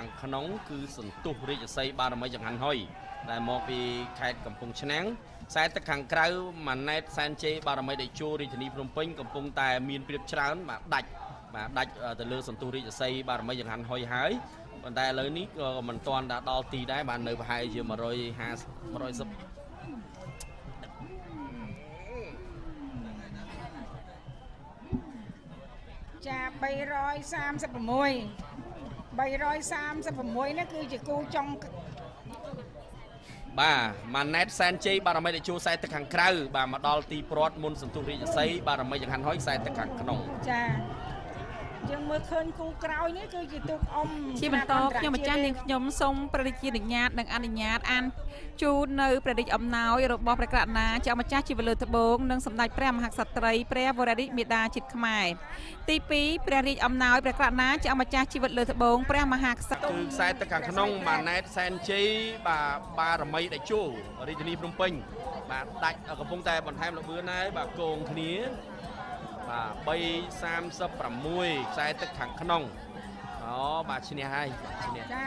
ខាងក្នុង គឺសន្ទុះរាជសីបារមីចង្ហាន់ហុយដែលមកពីខេត្តកំពង់ឆ្នាំងខ្សែទឹកខាងក្រៅម៉ាណែតសែនជេបារមីដេជោរាជធានីភ្នំពេញកំពុងតែមានព្រៀបច្រើនបាទដាច់បាទដាច់ទៅលើសន្ទុះរាជសីបារមីចង្ហាន់ហុយហើយប៉ុន្តែឥឡូវនេះក៏មិនទាន់ដល់ទីដែរបាទនៅប្រហែលជា150 110ចា336 336នេះគឺជាគូចុងបាទម៉ាណែតសែនជ័យបារមីដែលជួខ្សែទឹកខាងក្រៅបាទមកដល់ទីព្រាត់មុនសន្ទុះរាជសីបារមីចង្ហាន់ហុយខ្សែទឹកខាងក្នុងចា យើងមើលឃើញគូក្រោយនេះគឺជាទូកអុំជាបន្តខ្ញុំម្ចាស់នាងខ្ញុំសូមព្រះរាជានុញ្ញាតនិងអនុញ្ញាតអានជូននៅព្រះរាជអំណោយរបស់ព្រះក្រណាចៅម្ចាស់ជីវលើត្បូងនិងសម្ដេចព្រះមហាក្សត្រីព្រះវររាជមេដាជាតិខ្មែរទី2ព្រះរាជអំណោយព្រះក្រណាចៅម្ចាស់ជីវិតលើត្បូងព្រះមហាក្សត្រគឺខ្សែទឹកខាងក្នុងម៉ាណែតសែនជ័យបាទបារមីដែលជួរាជធានីភ្នំពេញបាទដាច់កំពុងតែបន្ថែមលបឿនហើយបាទកងគ្នាបាទ 336ខ្សែទឹកខាងក្នុងអូបាទឈ្នះហើយឈ្នះចា